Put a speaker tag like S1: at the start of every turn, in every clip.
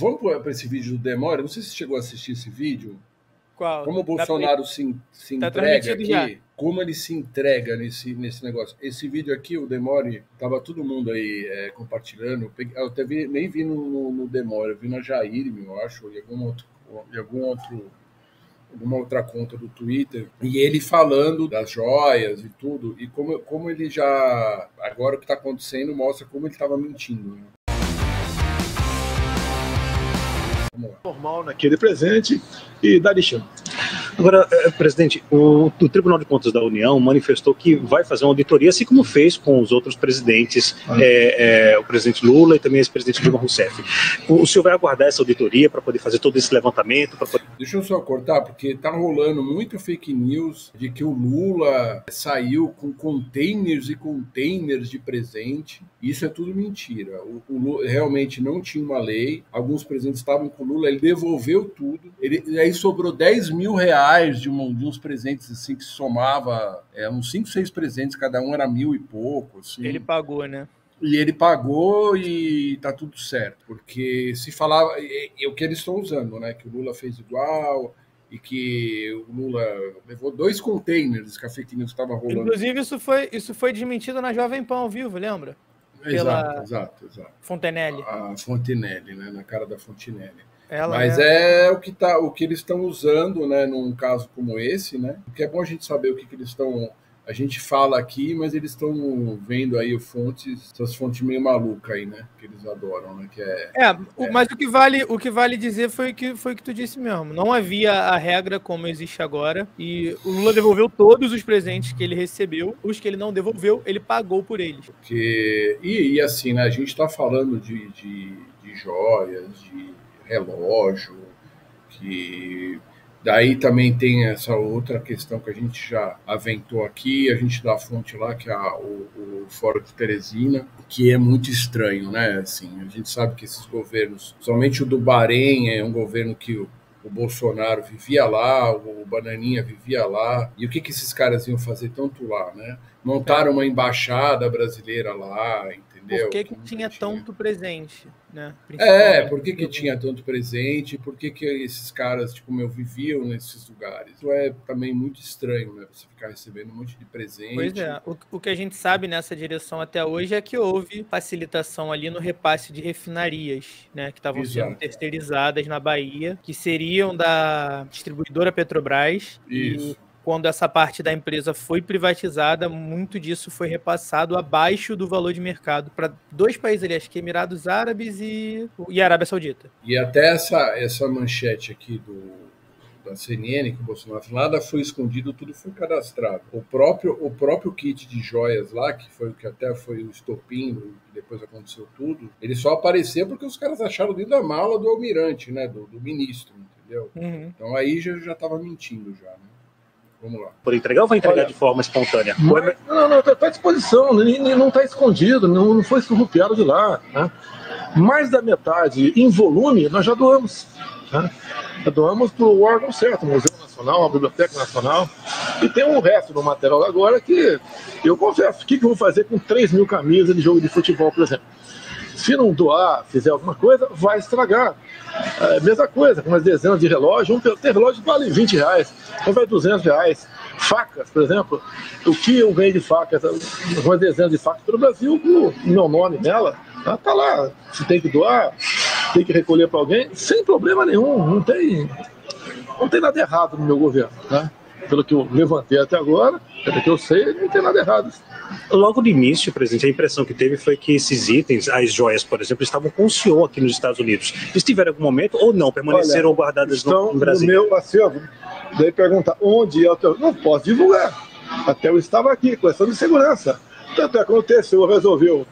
S1: Vamos para esse vídeo do Demore. Não sei se você chegou a assistir esse vídeo.
S2: Qual?
S1: Como o Bolsonaro se, se
S2: Tá
S1: entrega aqui.
S2: já.
S1: Como ele se entrega nesse, nesse negócio. Esse vídeo aqui, o Demore, tava todo mundo aí é, compartilhando. Eu peguei- Eu até vi- nem vi no, no, no Demore, eu vi na Jair, eu acho, em algum outro, em algum outro alguma outra conta do Twitter, e ele falando das joias e tudo, e como, como ele já. Agora o que está acontecendo mostra como ele estava mentindo. Né?
S3: Normal naquele presente e dá lixão.
S4: Agora, eh, presidente, o, o Tribunal de Contas da União manifestou que vai fazer uma auditoria, assim como fez com os outros presidentes, eh, eh, o presidente Lula e também o ex-presidente Dilma Rousseff. O, o senhor vai aguardar essa auditoria para poder fazer todo esse levantamento? poder-
S1: Deixa eu só cortar, porque tá rolando muita fake news de que o Lula saiu com containers e containers de presente. Isso é tudo mentira. O, o Lula realmente não tinha uma lei. Alguns presentes estavam com o Lula, ele devolveu tudo. Ele, e aí sobrou 10 mil reais de, uma- de uns presentes assim que somava é, uns 5, 6 presentes, cada um era mil e pouco. Assim.
S2: Ele pagou, né?
S1: E ele pagou e tá tudo certo. Porque se falava. É, é o que eles estão usando, né? Que o Lula fez igual e que o Lula levou dois containers que a fake news estava rolando.
S2: Inclusive, isso foi, isso foi desmentido na Jovem Pan ao vivo, lembra?
S1: Exato,
S2: pela-
S1: exato, exato.
S2: Fontenelle.
S1: A Fontenelle, né? Na cara da Fontenelle.
S2: Ela
S1: Mas é o que, tá, o que eles estão usando, né, num caso como esse, né? Porque é bom a gente saber o que, que eles estão. A gente fala aqui, mas eles estão vendo aí fontes, essas fontes meio malucas aí, né? Que eles adoram, né? Que é
S2: É, o- mas o que vale, o que vale dizer foi que foi o que tu disse mesmo. Não havia a regra como existe agora e o Lula devolveu todos os presentes que ele recebeu. Os que ele não devolveu, ele pagou por eles.
S1: Porque, e, e assim, né, a gente está falando de, de, de joias, de relógio, que daí também tem essa outra questão que a gente já aventou aqui, a gente dá a fonte lá, que é a- o, o Fórum de Teresina, que é muito estranho, né? Assim, a gente sabe que esses governos, somente o do Bahrein é um governo que o, o Bolsonaro vivia lá, o Bananinha vivia lá, e o que, que esses caras iam fazer tanto lá, né? Montaram uma embaixada brasileira lá, entendeu?
S2: Por que, que tinha tanto presente, né?
S1: É, por que, que tinha tanto presente? Por que, que esses caras, tipo, meu, viviam nesses lugares? Isso é também muito estranho, né? Você ficar recebendo um monte de presente.
S2: Pois é, o, o que a gente sabe nessa direção até hoje é que houve facilitação ali no repasse de refinarias, né, que estavam sendo terceirizadas na Bahia, que seriam da distribuidora Petrobras.
S1: Isso.
S2: E quando essa parte da empresa foi privatizada, muito disso foi repassado abaixo do valor de mercado para dois países ali, acho que Emirados Árabes e, e Arábia Saudita.
S1: E até essa, essa manchete aqui do, da CNN que o Bolsonaro nada foi escondido, tudo foi cadastrado. O próprio, o próprio kit de joias lá, que foi o que até foi o estopim, que depois aconteceu tudo, ele só apareceu porque os caras acharam dentro da mala do almirante, né? Do, do ministro, entendeu?
S2: Uhum.
S1: Então aí já já estava mentindo já, né? Vamos lá.
S4: Por entregar ou vai entregar
S3: Olha,
S4: de forma espontânea?
S3: Mas- não, não, está à disposição, não está escondido, não, não foi surrupiado de lá. Né? Mais da metade em volume nós já doamos. Né? Já doamos para o órgão certo, Museu Nacional, a Biblioteca Nacional. E tem o resto do material agora que eu confesso, o que, que eu vou fazer com 3 mil camisas de jogo de futebol, por exemplo? Se não doar, fizer alguma coisa, vai estragar. É, mesma coisa, com umas dezenas de relógios. Um tem relógio vale 20 reais, um vale 200 reais. Facas, por exemplo, o que eu ganhei de facas, umas dezenas de facas pelo Brasil, o meu nome nela, ela tá lá. Se tem que doar, tem que recolher para alguém, sem problema nenhum. Não tem, não tem nada errado no meu governo. Né? Pelo que eu levantei até agora, pelo que eu sei, não tem nada errado.
S4: Logo no início, presidente, a impressão que teve foi que esses itens, as joias, por exemplo, estavam com o senhor aqui nos Estados Unidos. Estiveram em algum momento ou não? Permaneceram guardadas
S3: estão
S4: no, no
S3: no
S4: Brasil?
S3: meu acervo. Daí pergunta onde é o teu. Não posso divulgar. Até eu estava aqui, questão de segurança. Tanto é que TCU resolveu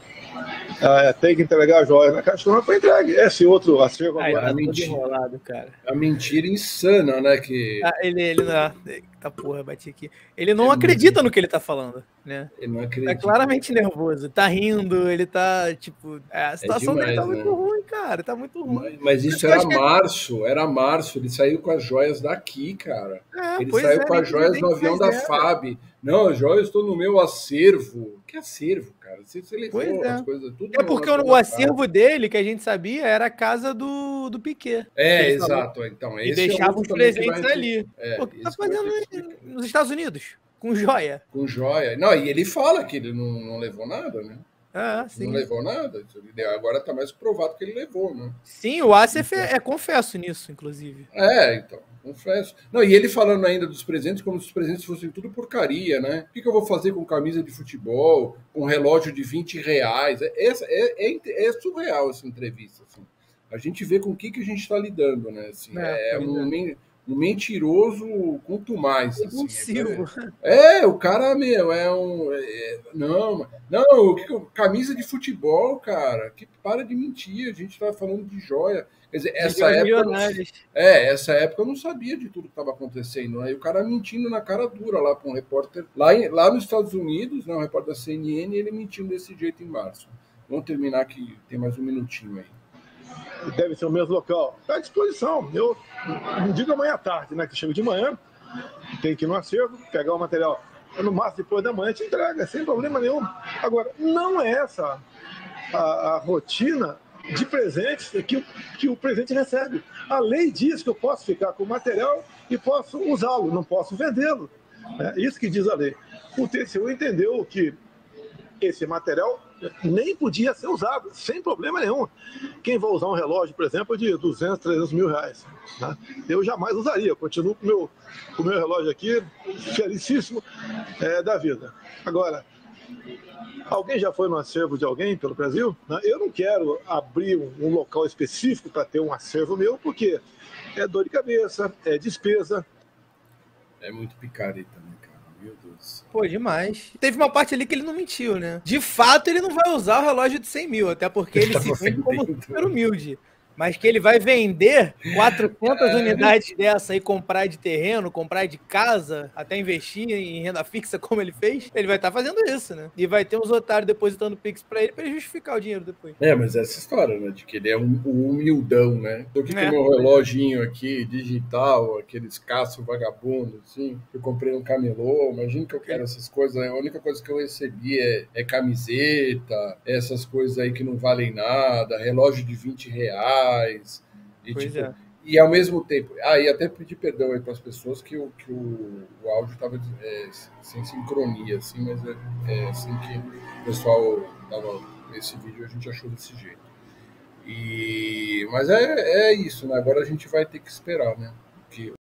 S3: ah, ter que entregar a joia na caixona, foi entregue. Esse outro acervo
S2: Ai,
S3: agora.
S2: tá todo
S1: mentira.
S2: enrolado, cara.
S1: A mentira insana, né? Que
S2: Ah, ele, ele, não- Eita porra, bati aqui. Ele não é acredita muito... no que ele tá falando, né?
S1: Ele não acredita.
S2: Tá claramente nervoso. Tá rindo, ele tá, tipo. É, a situação é demais, dele tá né? muito ruim, cara. Tá muito ruim.
S1: Mas, mas isso era março, era março. Ele saiu com as joias daqui, cara. É, ele saiu é, com as joias no avião da FAB. Não, as joias estão no meu acervo. Que acervo, cara? Você, levou
S2: é. as coisas tudo. É porque o, acervo dele, que a gente sabia, era a casa do, do Piquet.
S1: É, exato. Então,
S2: e deixava os presentes ali. É, Pô, tá fazendo nos Estados Unidos, com joia.
S1: Com joia. Não, e ele fala que ele não, não levou nada, né?
S2: Ah, sim.
S1: Não levou nada. Agora está mais provado que ele levou, né?
S2: Sim, o Acef é, é confesso nisso, inclusive.
S1: É, então. Confesso. Não, e ele falando ainda dos presentes como se os presentes fossem tudo porcaria, né? O que, que eu vou fazer com camisa de futebol, com relógio de 20 reais? É, é, é, é surreal essa entrevista. Assim. A gente vê com o que, que a gente está lidando, né? Assim, é, é um, um mentiroso quanto mais. Assim, é, é, o cara, meu, é um. É, não, não, camisa de futebol, cara. Que para de mentir, a gente tá falando de joia. Quer dizer, essa época. É, essa época eu não sabia de tudo que estava acontecendo. Aí né? o cara mentindo na cara dura lá para um repórter. Lá, em, lá nos Estados Unidos, né, um repórter da CNN, ele mentindo desse jeito em março. Vamos terminar que tem mais um minutinho aí
S3: deve ser o mesmo local, está à disposição. Eu não digo amanhã à tarde, né? Que chego de manhã, tem que ir no acervo, pegar o material no máximo depois da manhã te entrega, sem problema nenhum. Agora, não é essa a, a rotina de presentes que, que o presente recebe. A lei diz que eu posso ficar com o material e posso usá-lo, não posso vendê-lo. É isso que diz a lei. O TCU entendeu que esse material nem podia ser usado, sem problema nenhum. Quem vai usar um relógio, por exemplo, de 200, 300 mil reais? Né? Eu jamais usaria, eu continuo com meu, o meu relógio aqui, felicíssimo é, da vida. Agora, alguém já foi no acervo de alguém pelo Brasil? Né? Eu não quero abrir um, local específico para ter um acervo meu, porque é dor de cabeça, é despesa.
S1: É muito picareta, né? Meu Deus.
S2: Pô, demais. Teve uma parte ali que ele não mentiu, né? De fato, ele não vai usar o relógio de 100 mil, até porque ele, ele se vende como super humilde mas que ele vai vender 400 é. unidades dessa e comprar de terreno, comprar de casa, até investir em renda fixa como ele fez, ele vai estar tá fazendo isso, né? E vai ter uns otários depositando Pix para ele para ele justificar o dinheiro depois.
S1: É, mas essa história, né? De que ele é um, um humildão, né? Tô aqui é. com meu reloginho aqui, digital, aqueles caços vagabundos, assim. Eu comprei um camelô, imagina que eu quero essas coisas. A única coisa que eu recebi é, é camiseta, essas coisas aí que não valem nada, relógio de 20 reais reais. E, pois tipo, é. e ao mesmo tempo, aí ah, até pedir perdão aí para as pessoas que, o, que o, o áudio estava é, sem sincronia, assim, mas é, é, assim que o pessoal tava nesse vídeo a gente achou desse jeito. E, mas é, é isso, né? Agora a gente vai ter que esperar, né? Que